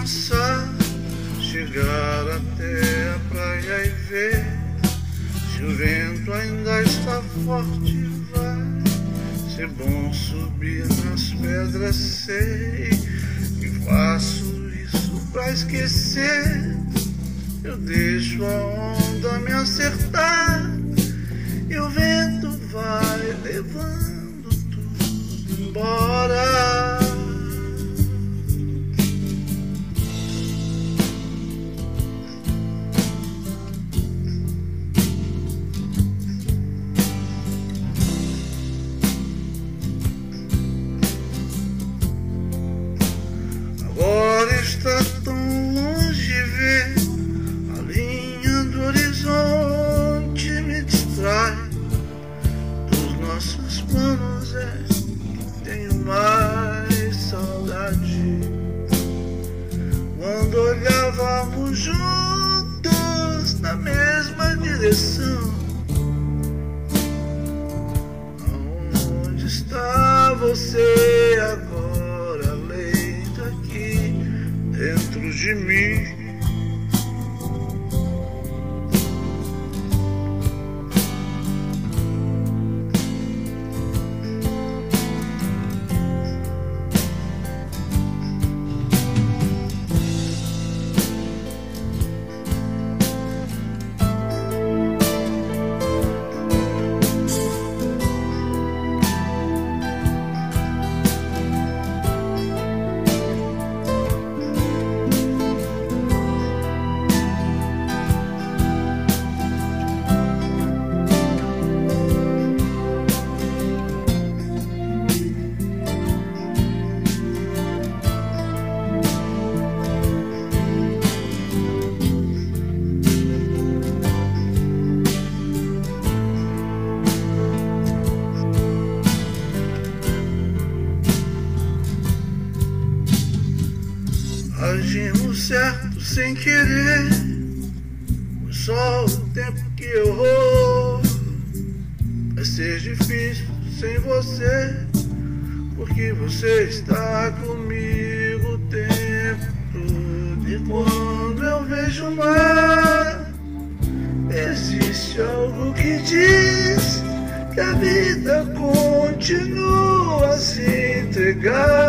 Descansar, chegar até a praia e ver se o vento ainda está forte. Vai ser bom subir nas pedras, sei que faço isso pra esquecer. Eu deixo a onda me acertar e o vento vai levando olhávamos juntos na mesma direção. Aonde está você agora leito aqui dentro de mim certo sem querer. Foi só o tempo que errou. Vai ser difícil sem você. Porque você está comigo o tempo todo. E quando eu vejo o mar, existe algo que diz que a vida continua a se entregar.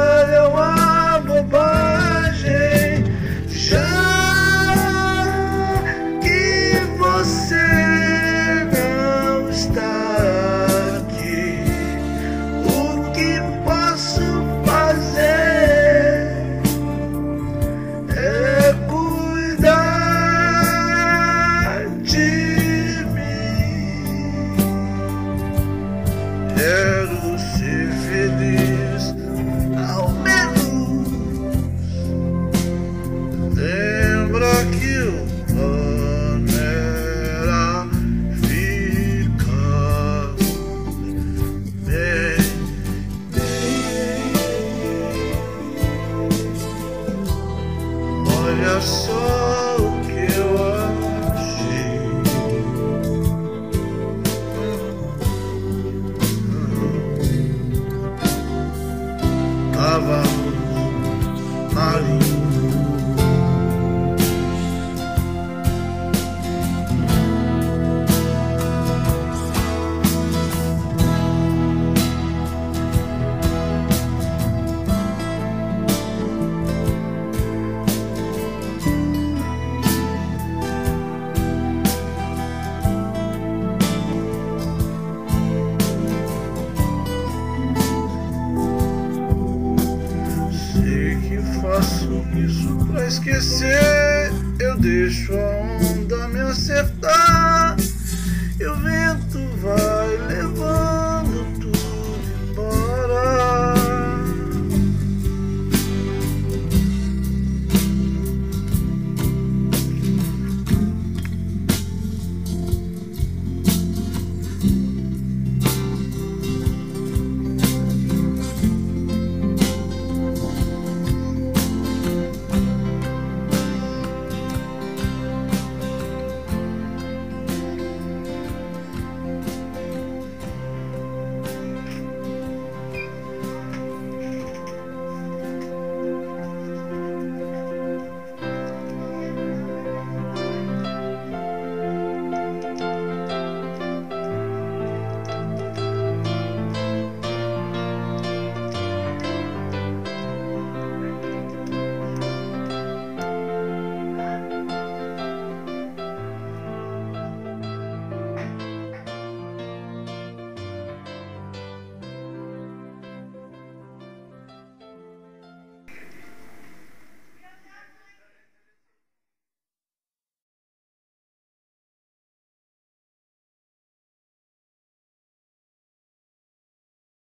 so esquecer.